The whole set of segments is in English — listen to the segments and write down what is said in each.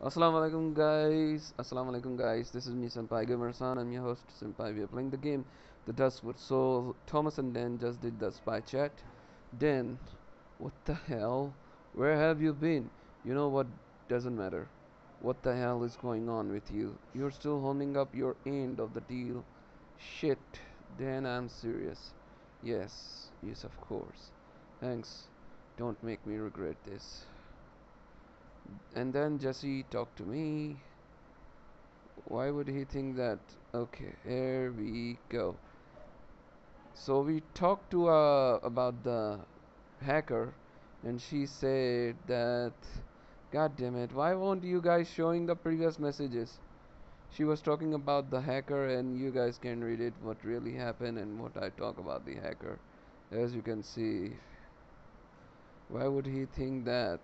Assalamu alaikum guys. Assalamu alaikum guys. This is me Senpai Gamer-san. I'm your host Senpai. We are playing the game The Duskwood. So Thomas and Dan just did the spy chat. Dan, what the hell? Where have you been? You know what doesn't matter. What the hell is going on with you? You're still holding up your end of the deal. Shit. Dan, I'm serious. Yes. Yes, of course. Thanks. Don't make me regret this and then Jesse talked to me. Why would he think that? Okay, here we go. So we talked to uh, about the hacker, and she said that, God damn it, why won't you guys showing the previous messages? She was talking about the hacker, and you guys can read it what really happened and what I talk about the hacker. As you can see, why would he think that?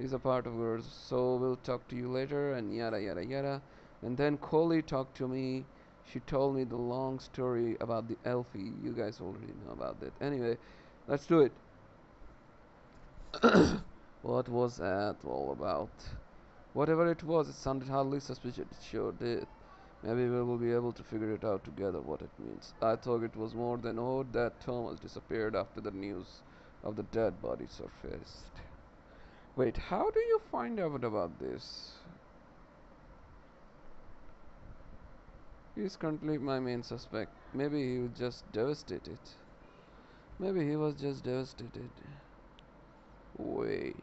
Is a part of yours. So we'll talk to you later and yada yada yada. And then Coley talked to me. She told me the long story about the Elfie. You guys already know about that anyway let's do it. What was that all about? Whatever it was it sounded hardly suspicious. It sure did. Maybe we will be able to figure it out together what it means. I thought it was more than odd that Thomas disappeared after the news of the dead body surfaced Wait, how do you find out about this? He's currently my main suspect. Maybe he was just devastated. Maybe he was just devastated. Wait.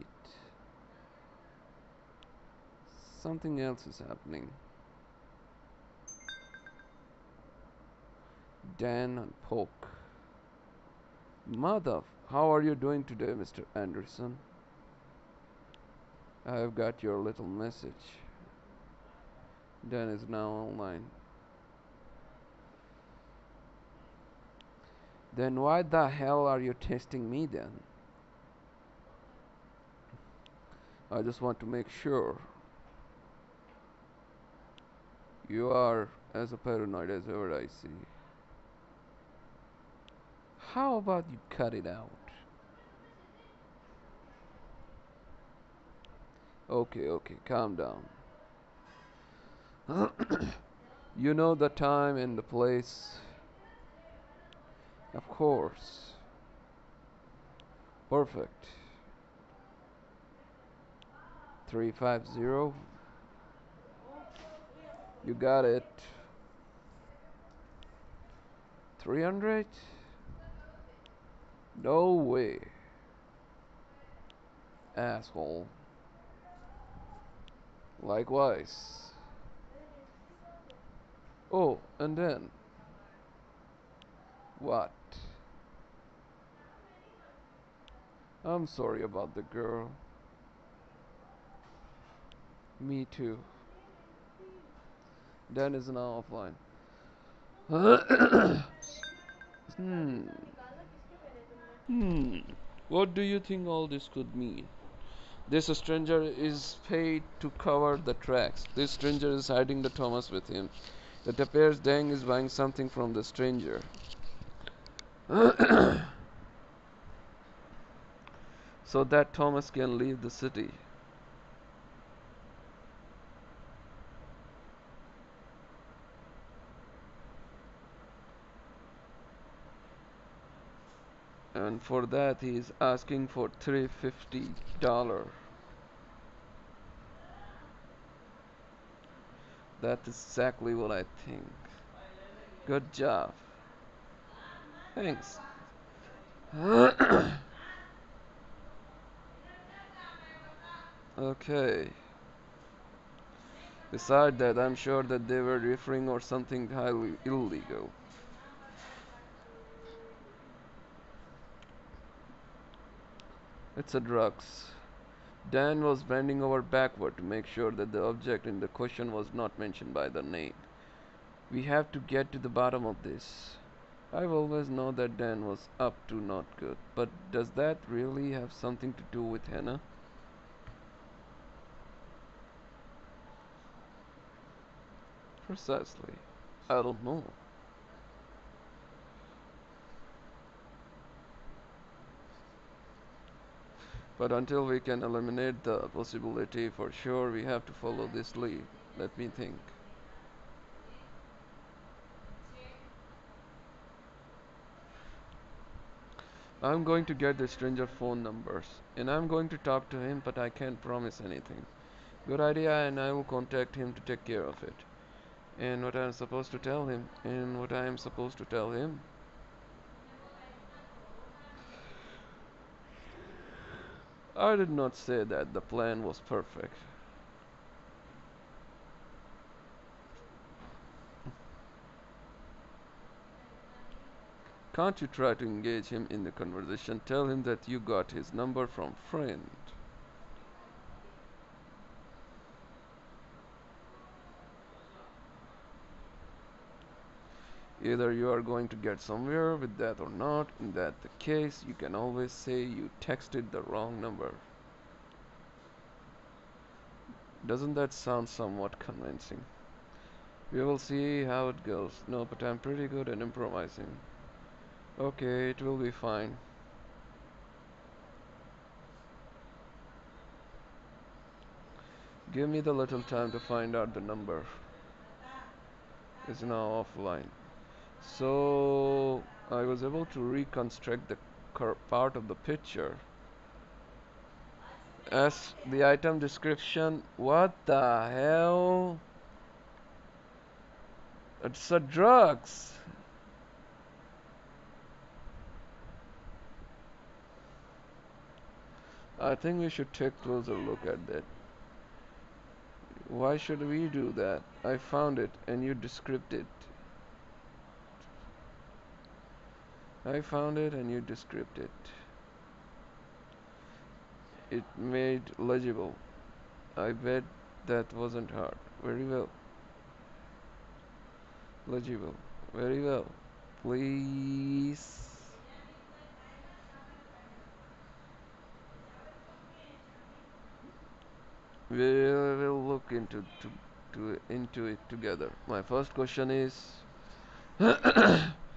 Something else is happening. Dan Poke. Mother, how are you doing today, Mr. Anderson? I've got your little message. Dan is now online. Then why the hell are you testing me then? I just want to make sure you are as a paranoid as ever I see. How about you cut it out? Okay, okay, calm down. you know the time and the place. Of course. Perfect. 350. You got it. 300? No way. Asshole. Likewise. Oh, and then. What? I'm sorry about the girl. Me too. Dan is now offline. hmm. Hmm. What do you think all this could mean? This stranger is paid to cover the tracks. This stranger is hiding the Thomas with him. It appears Dan is buying something from the stranger. so that Thomas can leave the city. And for that he is asking for 350 dollar. That's exactly what I think. Good job. Thanks. Okay. Besides that, I'm sure that they were referring or something highly illegal. It's a drugs. Dan was bending over backward to make sure that the object in the question was not mentioned by the name. We have to get to the bottom of this. I've always known that Dan was up to not good, but does that really have something to do with Hannah? Precisely. I don't know. But until we can eliminate the possibility for sure, we have to follow this lead. Let me think. I'm going to get the stranger phone numbers and I'm going to talk to him, but I can't promise anything. Good idea, and I will contact him to take care of it. And what I'm supposed to tell him, and what I am supposed to tell him. I did not say that the plan was perfect. Can't you try to engage him in the conversation? Tell him that you got his number from friend. Either you are going to get somewhere with that or not. In that the case, you can always say you texted the wrong number. Doesn't that sound somewhat convincing? We will see how it goes. No, but I'm pretty good at improvising. Okay, it will be fine. Give me the little time to find out the number. Is now offline. So I was able to reconstruct the part of the picture as the item description. What the hell? It's a drugs. I think we should take closer look at that. Why should we do that? I found it and you described it. I found it and you described it. It made legible. I bet that wasn't hard. Very well. Legible. Very well. Please. we will look into to, to into it together. My first question is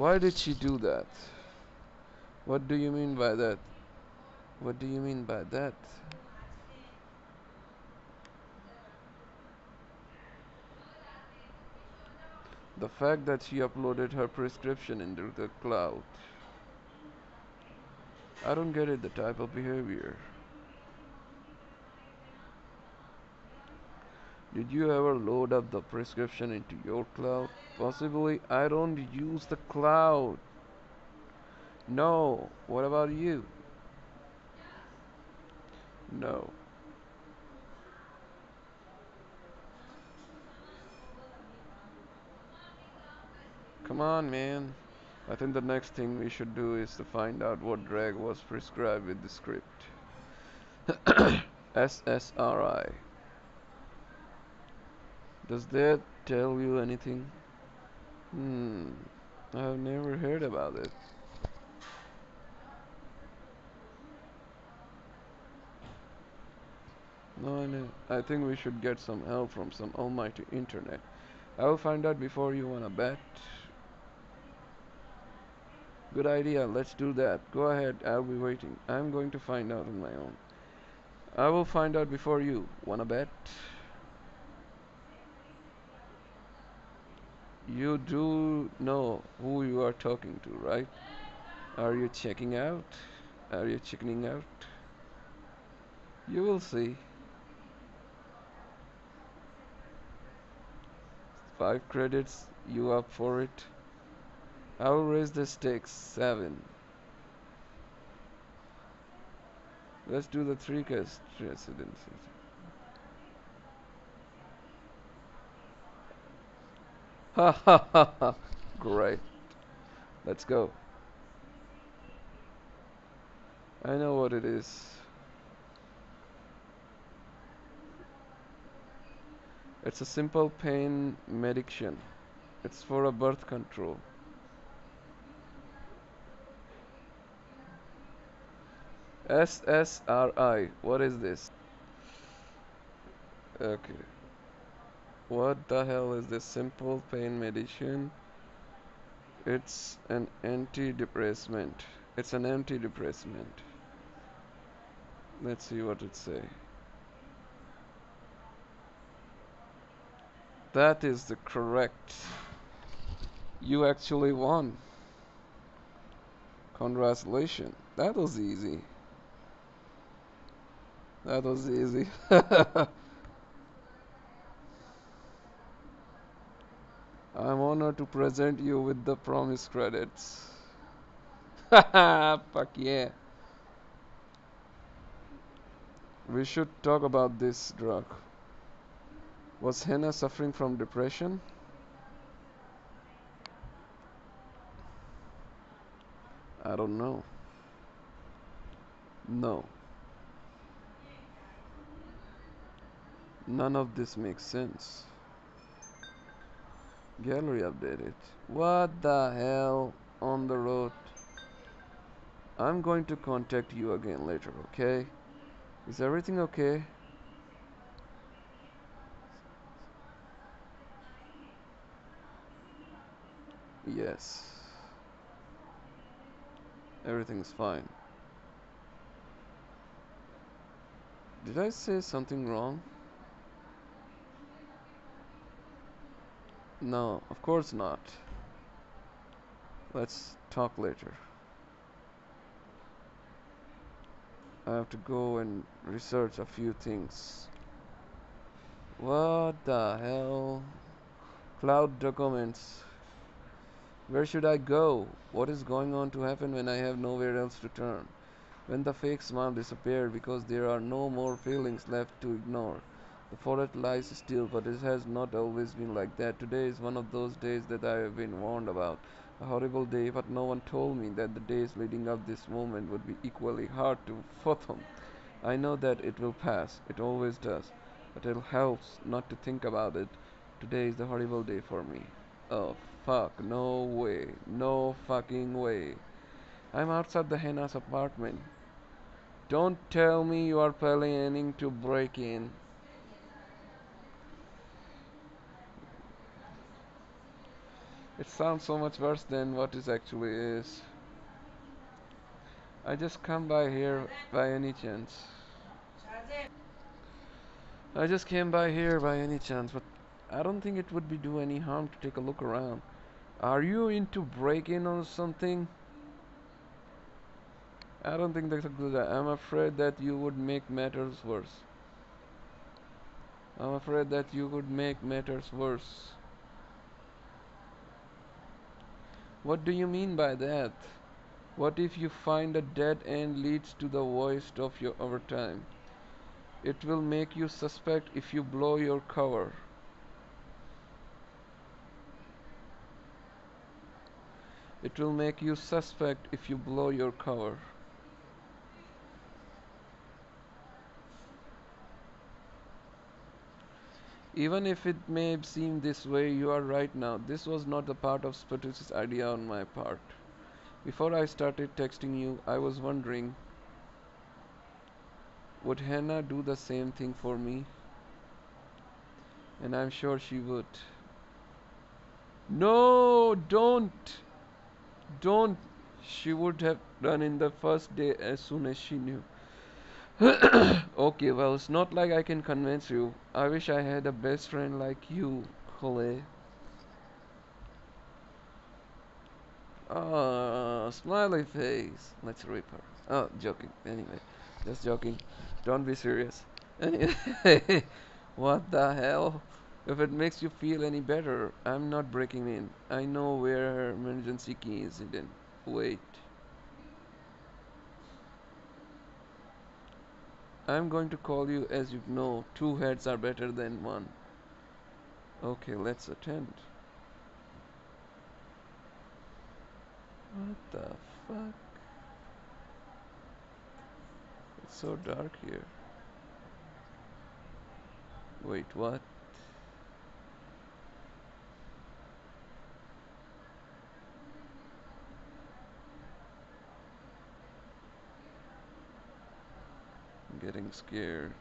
why did she do that? What do you mean by that? What do you mean by that? The fact that she uploaded her prescription into the cloud. I don't get it, the type of behavior. Did you ever load up the prescription into your cloud? Possibly. I don't use the cloud. No. What about you? No. Come on, man. I think the next thing we should do is to find out what drug was prescribed with the script. SSRI. Does that tell you anything? Hmm, I've never heard about it. No, no, I think we should get some help from some almighty internet. I will find out before you wanna bet. Good idea, let's do that. Go ahead, I'll be waiting. I'm going to find out on my own. I will find out before you. Wanna bet? You do know who you are talking to, right? Are you checking out? Are you checking out? You will see. Five credits, you up for it? I will raise the stakes, seven. Let's do the three case residencies. Ha ha ha. Great. Let's go. I know what it is. It's a simple pain medication. It's for a birth control. SSRI. What is this? Okay. What the hell is this simple pain medication? It's an antidepressant. It's an antidepressant. Let's see what it say. That is the correct. You actually won. Congratulations. That was easy. That was easy. I'm honored to present you with the promise credits. Fuck yeah. We should talk about this drug. Was Hannah suffering from depression? I don't know. No. None of this makes sense. Gallery updated. What the hell on the road? I'm going to contact you again later, okay? Is everything okay? Yes. Everything's fine. Did I say something wrong? No, of course not. Let's talk later. I have to go and research a few things. What the hell? Cloud documents. Where should I go? What is going on to happen when I have nowhere else to turn? When the fake smile disappeared because there are no more feelings left to ignore. The forest lies still, but it has not always been like that. Today is one of those days that I have been warned about. A horrible day, but no one told me that the days leading up this moment would be equally hard to fathom. I know that it will pass. It always does. But it helps not to think about it. Today is the horrible day for me. Oh, fuck. No way. No fucking way. I'm outside the Hannah's apartment. Don't tell me you are planning to break in. It sounds so much worse than what it actually is. I just come by here by any chance. I just came by here by any chance, but I don't think it would be do any harm to take a look around. Are you into breaking or something? I don't think that's a good idea. I'm afraid that you would make matters worse. I'm afraid that you would make matters worse. What do you mean by that? What if you find a dead end leads to the waste of your overtime? It will make you suspect if you blow your cover. It will make you suspect if you blow your cover. Even if it may seem this way, you are right now. This was not a part of Sputus's idea on my part. Before I started texting you, I was wondering would Hannah do the same thing for me? And I'm sure she would. No, don't. Don't. She would have done in the first day as soon as she knew. okay, well, it's not like I can convince you. I wish I had a best friend like you, Chole. Ah, smiley face. Let's rip her. Oh, joking. Anyway, just joking. Don't be serious. Anyway, what the hell? If it makes you feel any better, I'm not breaking in. I know where her emergency key is hidden. Wait. I'm going to call you as you know. Two heads are better than one. Okay, let's attend. What the fuck? It's so dark here. Wait, what? Getting scared.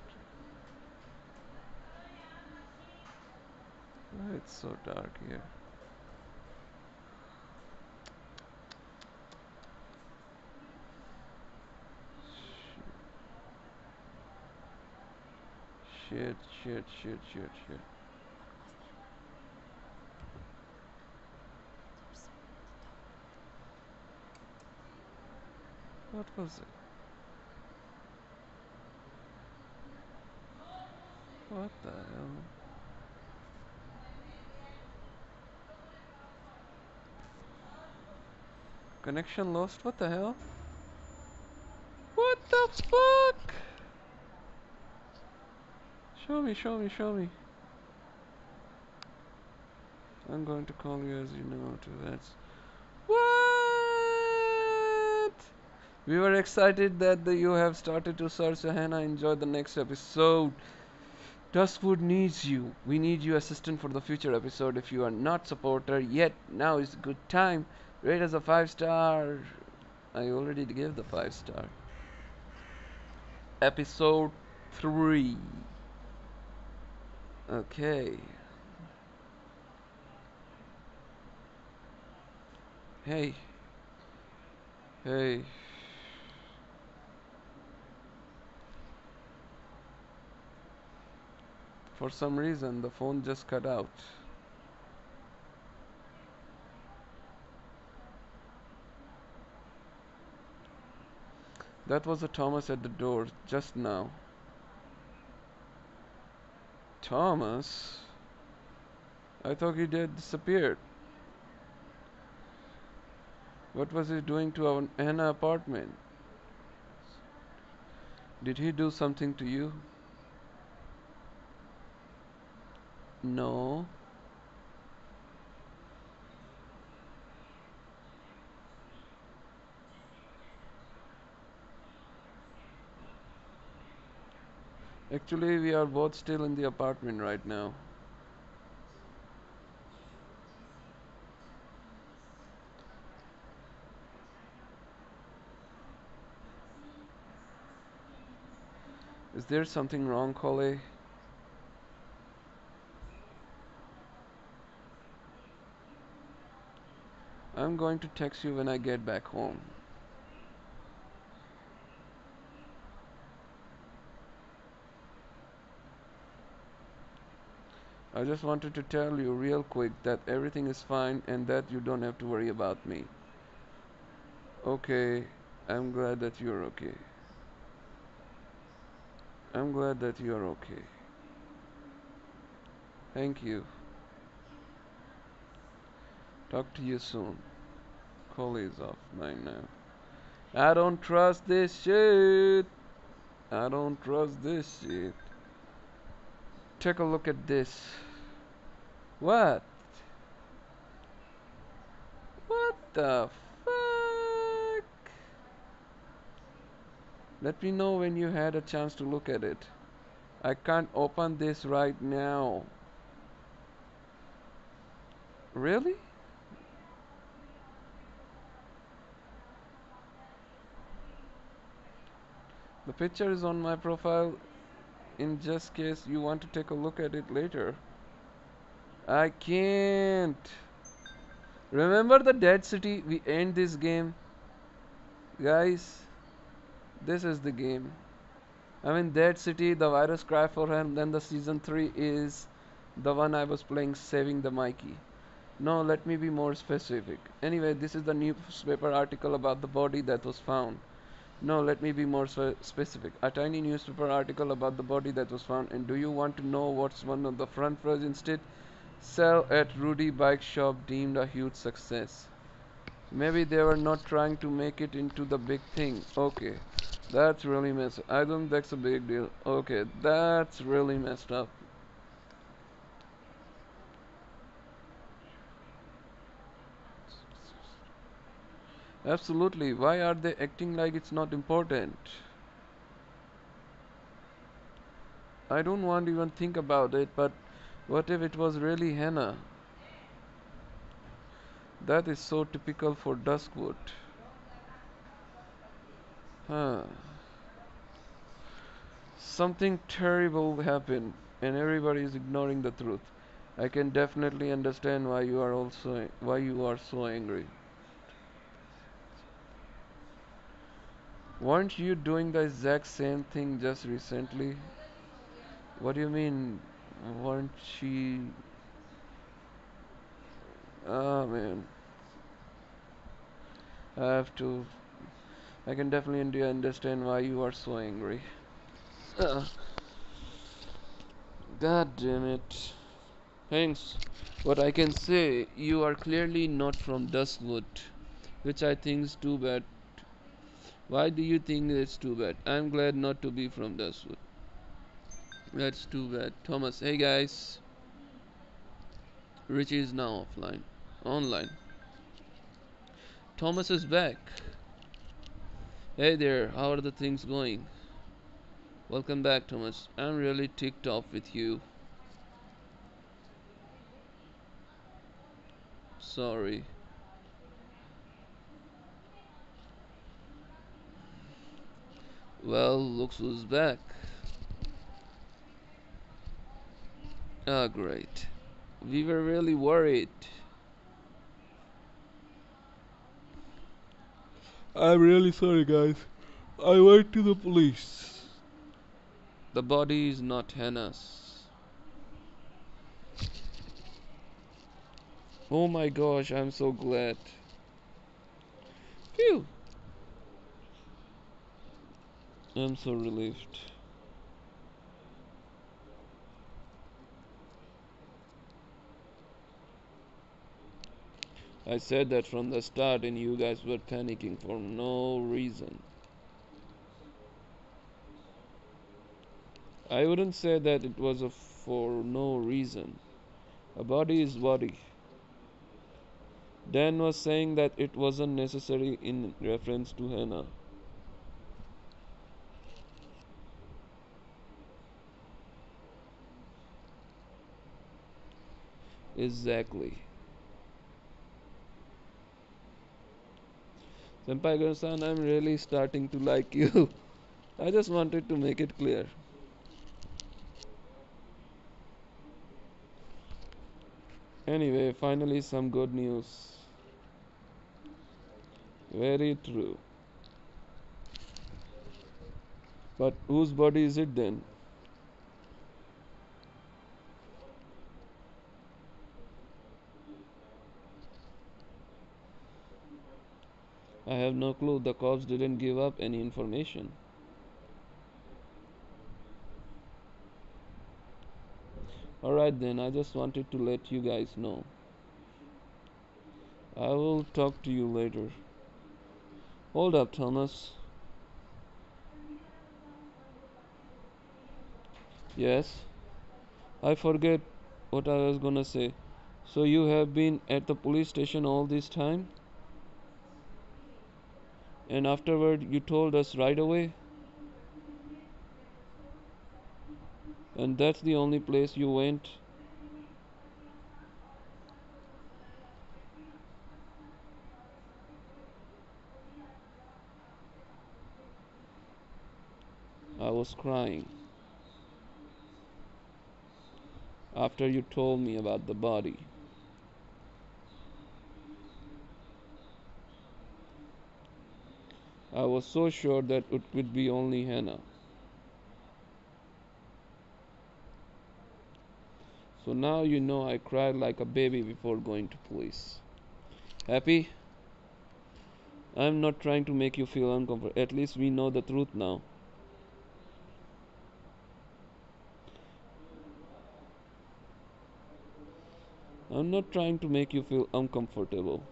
Why it's so dark here? Shit, shit, shit, shit, shit. What was it? What the hell? Connection lost? What the hell? What the fuck? Show me, show me, show me. I'm going to call you as you know to that. What? We were excited that the, you have started to search Hannah. Enjoy the next episode. Duskwood needs you. We need you assistant for the future episode. If you are not supporter yet, now is a good time. Rate us a five star. I already gave the five star. Episode three. Okay. Hey. Hey. For some reason, the phone just cut out. That was a Thomas at the door just now. Thomas? I thought he had disappeared. What was he doing to our Anna apartment? Did he do something to you? No. Actually, we are both still in the apartment right now. Is there something wrong, Coley? I'm going to text you when I get back home. I just wanted to tell you real quick that everything is fine and that you don't have to worry about me. Okay, I'm glad that you're okay. I'm glad that you're okay. Thank you. Talk to you soon. Off mine now. I don't trust this shit. I don't trust this shit. Take a look at this. What? What the fuck? Let me know when you had a chance to look at it. I can't open this right now. Really? The picture is on my profile in just case you want to take a look at it later. I can't. Remember the dead city? We end this game. Guys, this is the game. I mean, Dead City, the virus cry for him, then the season 3 is the one I was playing, Saving the Mikey. No, let me be more specific. Anyway, this is the newspaper article about the body that was found. No, let me be more specific. A tiny newspaper article about the body that was found. And do you want to know what's one of the front page instead? Sell at Rudy Bike Shop deemed a huge success. Maybe they were not trying to make it into the big thing. Okay, that's really messed. I don't think that's a big deal. Okay, that's really messed up. Absolutely. Why are they acting like it's not important? I don't want to even think about it, but what if it was really Hannah? That is so typical for Duskwood. Huh. Something terrible happened and everybody is ignoring the truth. I can definitely understand why you are also why you are so angry. Weren't you doing the exact same thing just recently? What do you mean? Weren't she? Ah man, I have to. I can definitely understand why you are so angry. Uh, God damn it. Thanks. What I can say, you are clearly not from Duskwood, which I think is too bad. Why do you think it's too bad? I'm glad not to be from Duskwood. That's too bad. Thomas, hey guys. Richie is now offline. Online. Thomas is back. Hey there, how are the things going? Welcome back, Thomas. I'm really ticked off with you. Sorry. Well, looks who's back. Ah, great. We were really worried. I'm really sorry, guys. I went to the police. The body is not Hannah's. Oh my gosh, I'm so glad. Phew. I'm so relieved. I said that from the start and you guys were panicking for no reason. I wouldn't say that it was for no reason. A body is body. Dan was saying that it wasn't necessary in reference to Hannah. Exactly. Senpai Gunsan, I'm really starting to like you. I just wanted to make it clear. Anyway, finally some good news. Very true. But whose body is it then? I have no clue. The cops didn't give up any information. Alright then, I just wanted to let you guys know. I will talk to you later. Hold up, Thomas. Yes? I forget what I was gonna say. So you have been at the police station all this time? And afterward you told us right away? And that's the only place you went? I was crying. After you told me about the body. I was so sure that it could be only Hannah. So now you know I cried like a baby before going to police. Happy? I'm not trying to make you feel uncomfortable. At least we know the truth now. I'm not trying to make you feel uncomfortable.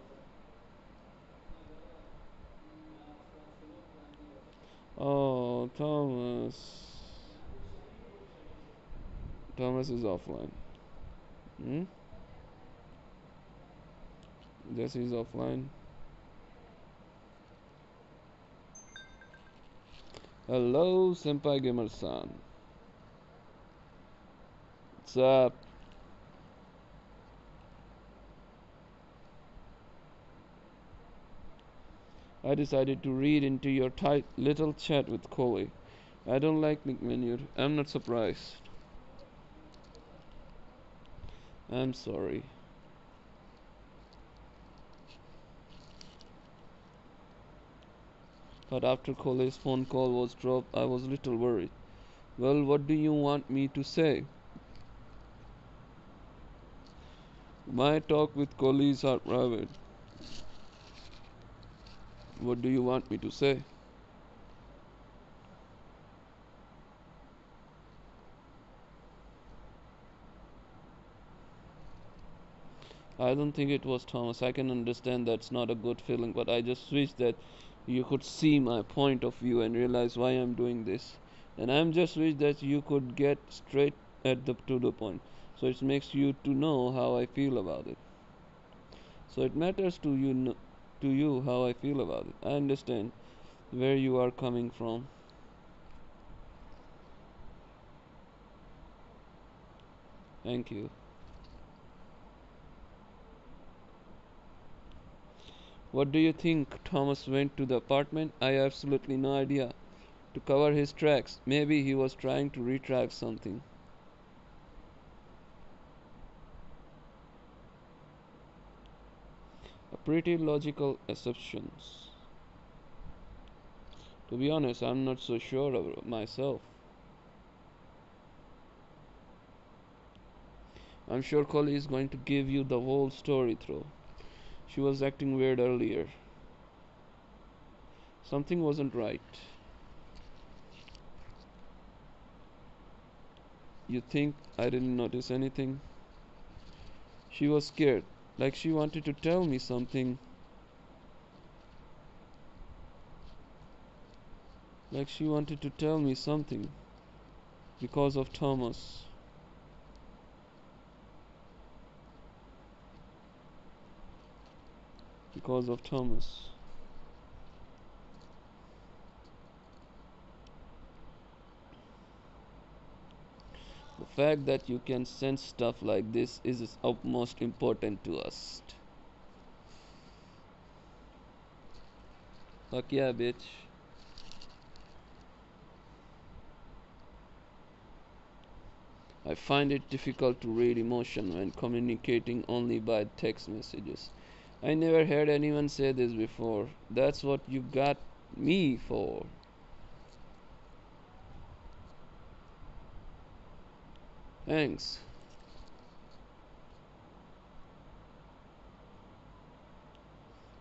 Oh, Thomas. Thomas is offline. Hmm? Jesse is offline. Hello, Senpai Gamer san. What's up? I decided to read into your tight little chat with Coley. I don't like Nick McMenu. I'm not surprised. I'm sorry. But after Coley's phone call was dropped, I was a little worried. Well, what do you want me to say? My talk with colleagues are private. What do you want me to say? I don't think it was Thomas. I can understand that's not a good feeling, but I just wish that you could see my point of view and realize why I'm doing this. And I'm just wish that you could get straight at the to the point. So it makes you to know how I feel about it. So it matters to you to you how I feel about it. I understand where you are coming from. Thank you. What do you think? Thomas went to the apartment? I have absolutely no idea. To cover his tracks. Maybe he was trying to retract something. A pretty logical assumptions. To be honest, I'm not so sure of myself. I'm sure Collie is going to give you the whole story through. She was acting weird earlier. Something wasn't right. You think I didn't notice anything? She was scared, like she wanted to tell me something. Like she wanted to tell me something because of Thomas. Because of Thomas. Fact that you can sense stuff like this is utmost important to us. Fuck yeah, bitch. I find it difficult to read emotion when communicating only by text messages. I never heard anyone say this before. That's what you got me for. Thanks.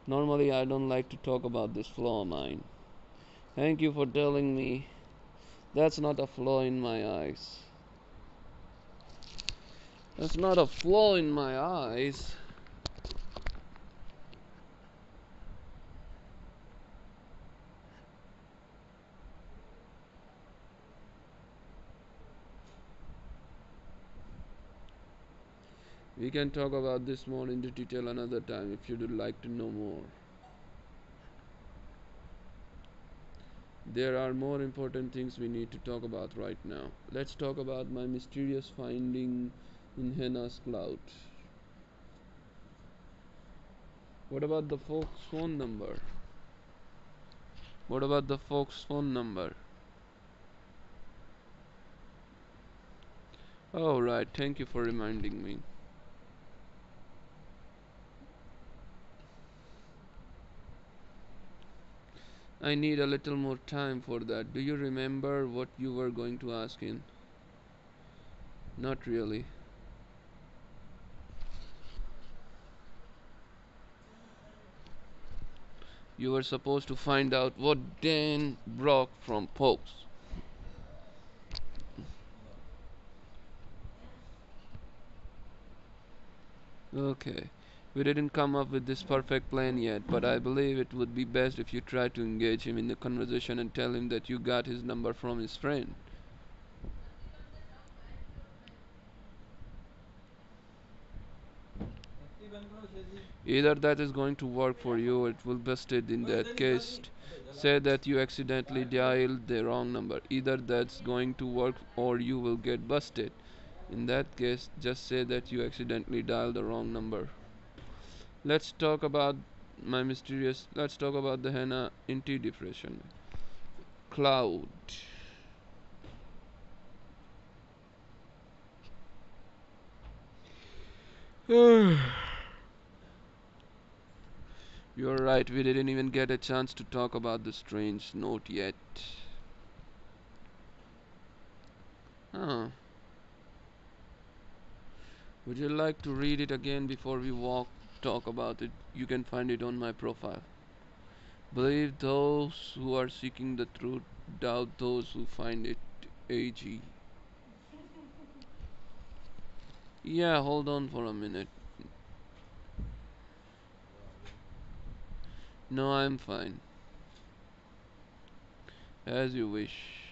Normally, I don't like to talk about this flaw of mine. Thank you for telling me. That's not a flaw in my eyes. That's not a flaw in my eyes. We can talk about this more into detail another time if you'd like to know more. There are more important things we need to talk about right now. Let's talk about my mysterious finding in Hannah's cloud. What about the folks' phone number? What about the folks' phone number? Oh, right, thank you for reminding me. I need a little more time for that. Do you remember what you were going to ask in? Not really. You were supposed to find out what Dan Brock from Popes. Okay. We didn't come up with this perfect plan yet, but I believe it would be best if you try to engage him in the conversation and tell him that you got his number from his friend. Either that is going to work for you it will bust it in that case. Say that you accidentally dialed the wrong number. Either that's going to work or you will get busted. In that case, just say that you accidentally dialed the wrong number. Let's talk about my mysterious. Let's talk about the Hannah inti depression. Cloud. You're right, we didn't even get a chance to talk about the strange note yet. Huh. Would you like to read it again before we walk talk about it? You can find it on my profile. Believe those who are seeking the truth, doubt those who find it. AG. Yeah, hold on for a minute. No, I'm fine. As you wish.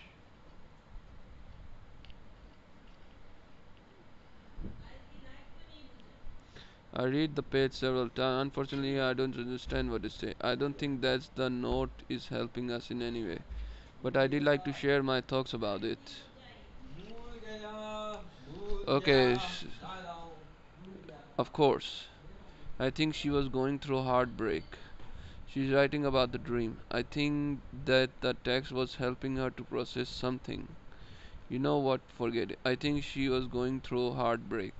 I read the page several times. Unfortunately, I don't understand what it says. I don't think that the note is helping us in any way. But I did like to share my thoughts about it. Okay, of course. I think she was going through heartbreak. She's writing about the dream. I think that the text was helping her to process something. You know what? Forget it. I think she was going through heartbreak.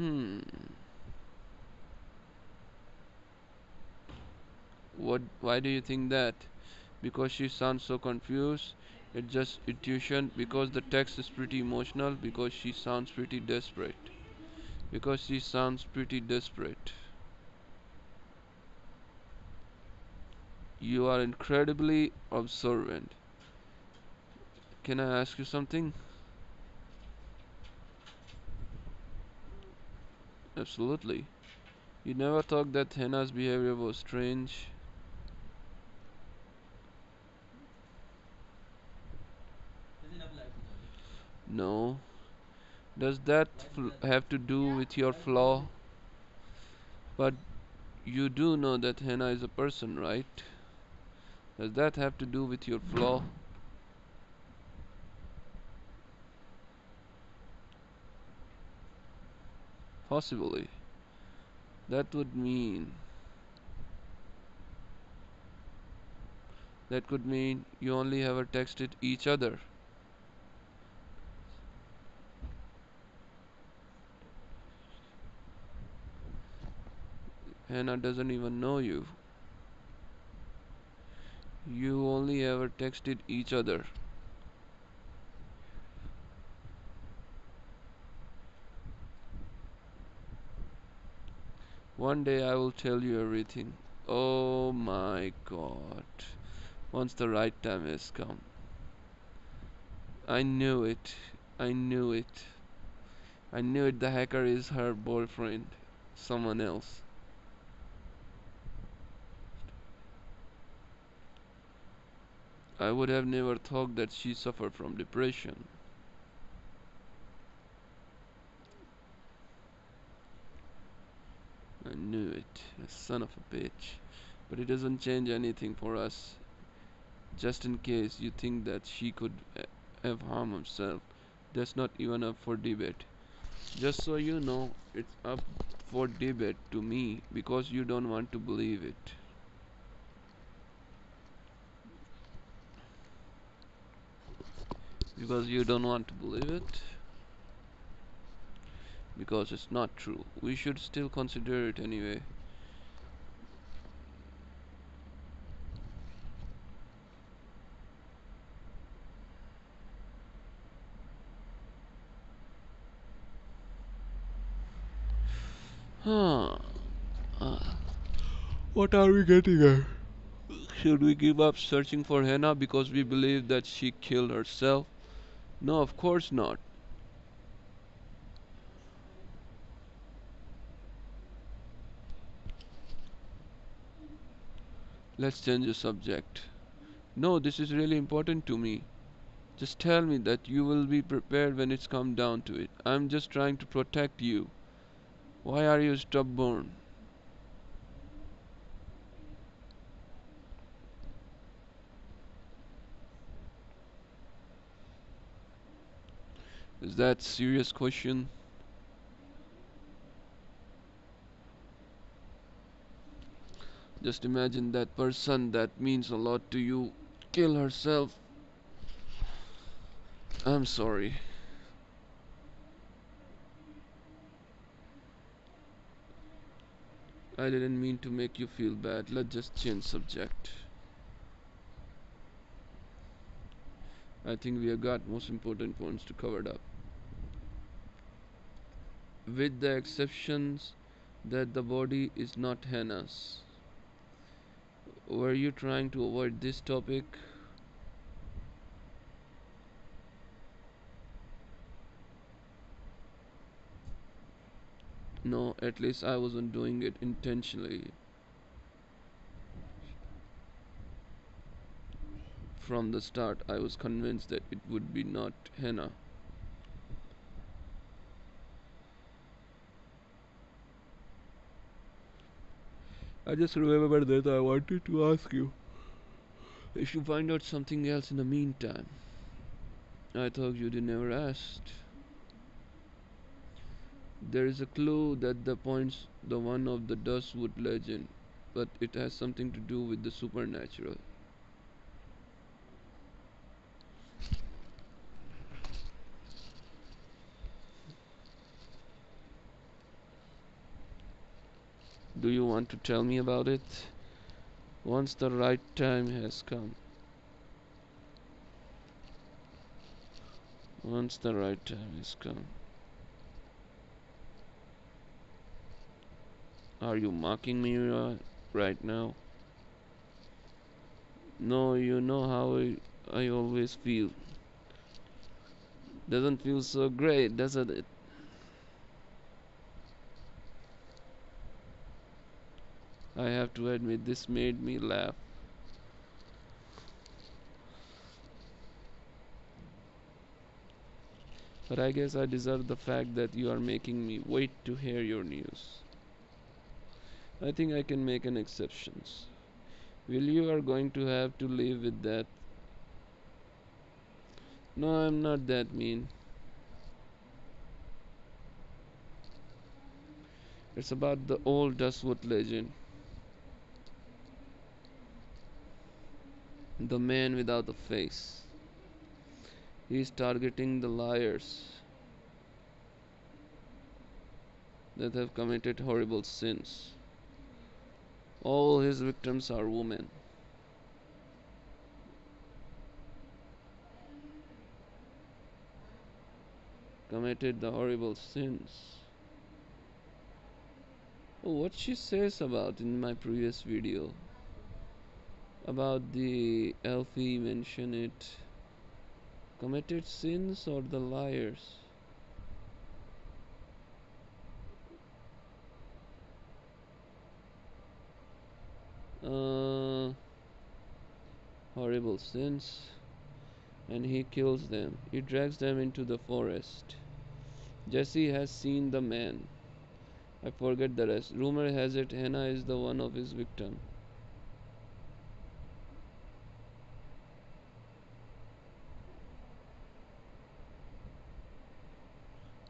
Hmm. What? Why do you think that? Because she sounds so confused. It's just intuition. Because the text is pretty emotional. Because she sounds pretty desperate. Because she sounds pretty desperate. You are incredibly observant. Can I ask you something? Absolutely. You never thought that Hannah's behavior was strange? No. Does that have to do with your flaw? But you do know that Hannah is a person, right? Does that have to do with your flaw? Possibly. That would mean that could mean you only ever texted each other. Hannah doesn't even know you. You only ever texted each other. One day I will tell you everything. Oh my god. Once the right time has come. I knew it. I knew it. I knew it. The hacker is her boyfriend. Someone else. I would have never thought that she suffered from depression. I knew it, son of a bitch. But it doesn't change anything for us. Just in case you think that she could have harmed herself, that's not even up for debate. Just so you know, it's up for debate to me because you don't want to believe it. because you don't want to believe it because it's not true. We should still consider it anyway. Huh. Uh, what are we getting at? Should we give up searching for Hannah because we believe that she killed herself? No, of course not. Let's change the subject. No, this is really important to me. Just tell me that you will be prepared when it's come down to it. I'm just trying to protect you. Why are you stubborn? Is that serious question? Just imagine that person that means a lot to you kill herself. I'm sorry. I didn't mean to make you feel bad. Let's just change subject. I think we have got most important points to cover up. With the exceptions that the body is not Hannah's. Were you trying to avoid this topic? No, at least I wasn't doing it intentionally. From the start, I was convinced that it would be not Hannah. I just remember that I wanted to ask you if you find out something else in the meantime. I thought you'd never asked. There is a clue that the points the one of the Duskwood legend, but it has something to do with the supernatural. Do you want to tell me about it? Once the right time has come. Once the right time has come. Are you mocking me uh, right now? No, you know how I, I always feel. Doesn't feel so great, doesn't it? I have to admit, this made me laugh. But I guess I deserve the fact that you are making me wait to hear your news. I think I can make an exceptions. Will you are going to have to live with that? No, I'm not that mean. It's about the old Duskwood legend. The man without a face. He is targeting the liars that have committed horrible sins. All his victims are women. Committed the horrible sins. What she says about in my previous video about the Elfie mention it committed sins or the liars uh, horrible sins and he kills them. He drags them into the forest. Jesse has seen the man. I forget the rest. Rumor has it Hannah is the one of his victim.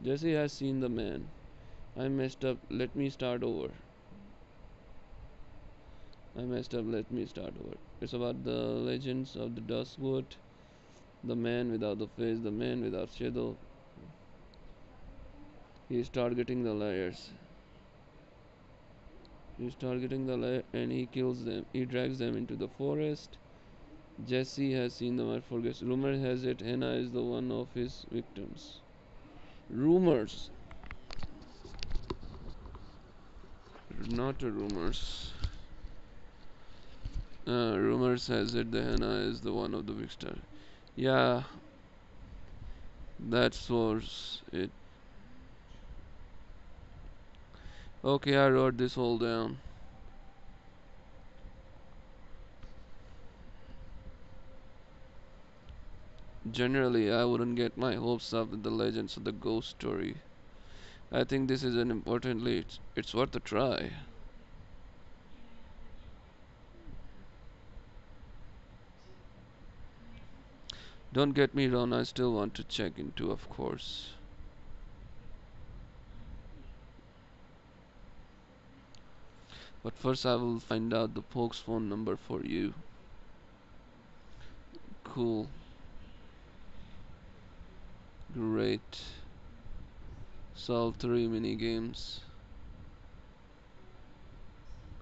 Jesse has seen the man. I messed up. Let me start over. I messed up. Let me start over. It's about the legends of the Duskwood, the man without the face, the man without shadow. He is targeting the liars. He is targeting the liar and he kills them. He drags them into the forest. Jesse has seen the man forgets. Rumor has it Hannah is the one of his victims. Rumors. Not rumors. Uh, rumor says that the Hannah is the one of the big star. Yeah, that was it. Okay, I wrote this all down. Generally, I wouldn't get my hopes up with the legends of the ghost story. I think this is an important lead. It's worth a try. Don't get me wrong, I still want to check into, of course. But first I will find out the Poke's phone number for you. Cool. Great. Solve three mini games.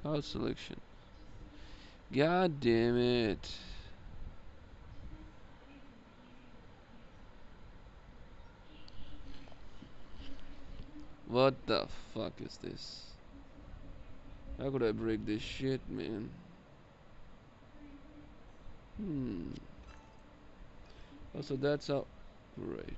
Card selection. God damn it. What the fuck is this? How could I break this shit, man? Hmm. Oh, so that's how... Great.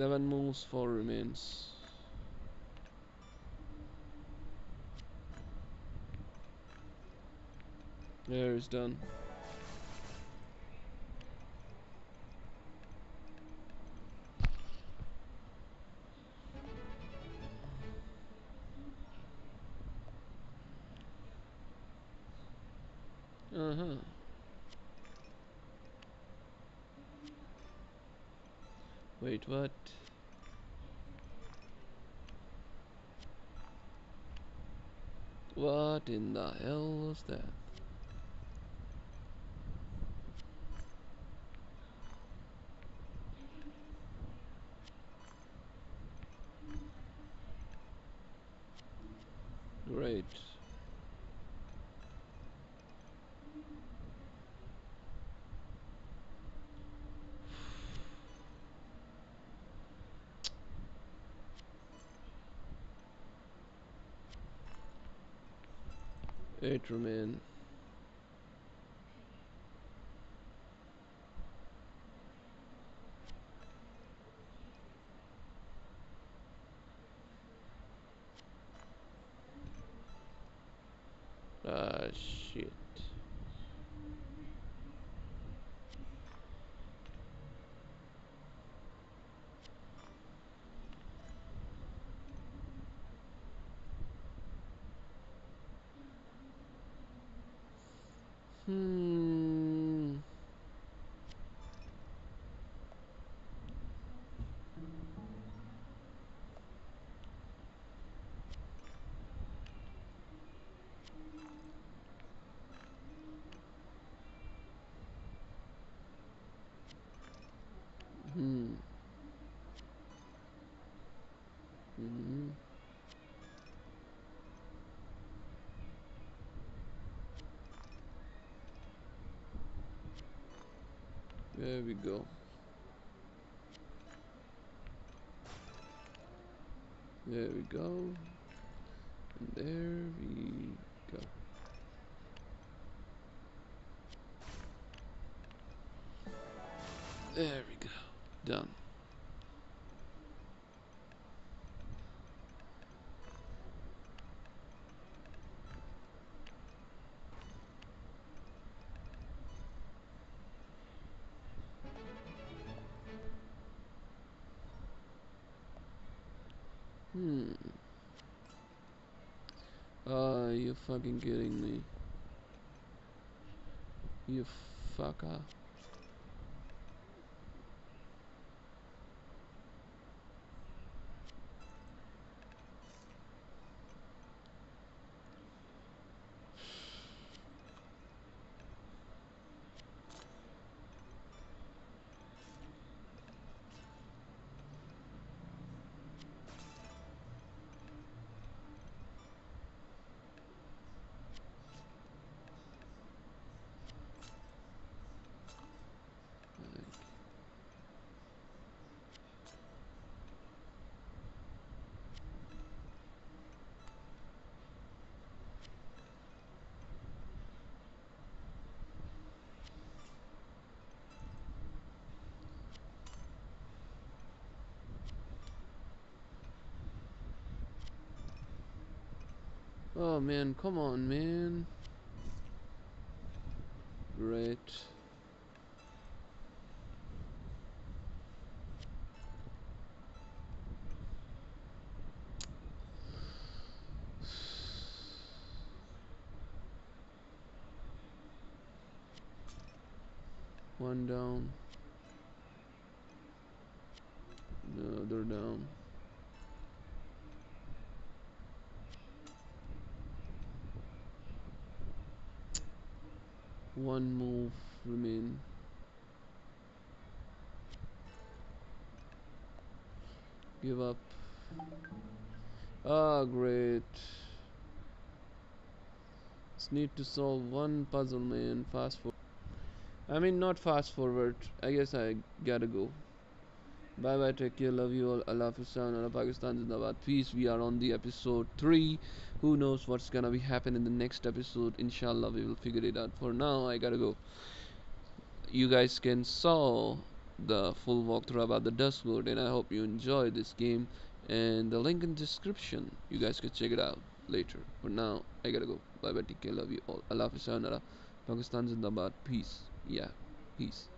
Seven moves, four remains. There is done. Was that? Great. Eight remain. Ah, shit. Hmm. Hmm. Hmm. There we go. There we go. And there we go. There we go. Done. Hmm. Are you fucking kidding me? You fucker. Oh man, come on man. Great. One down. No, they're down. One move remain. Give up. Ah, great. Just need to solve one puzzle, man. Fast forward. I mean, not fast forward. I guess I gotta go. Bye bye, take care, love you all. Allah Pakistan, Allah Pakistan Zindabad. Peace. We are on the episode 3. Who knows what's gonna be happen in the next episode? Inshallah, we will figure it out. For now, I gotta go. You guys can saw the full walkthrough about the Duskwood, and I hope you enjoy this game. And the link in description, you guys can check it out later. For now, I gotta go. Bye bye, take care, love you all. Allah Pakistan, Allah Pakistan Zindabad. Peace. Yeah, peace.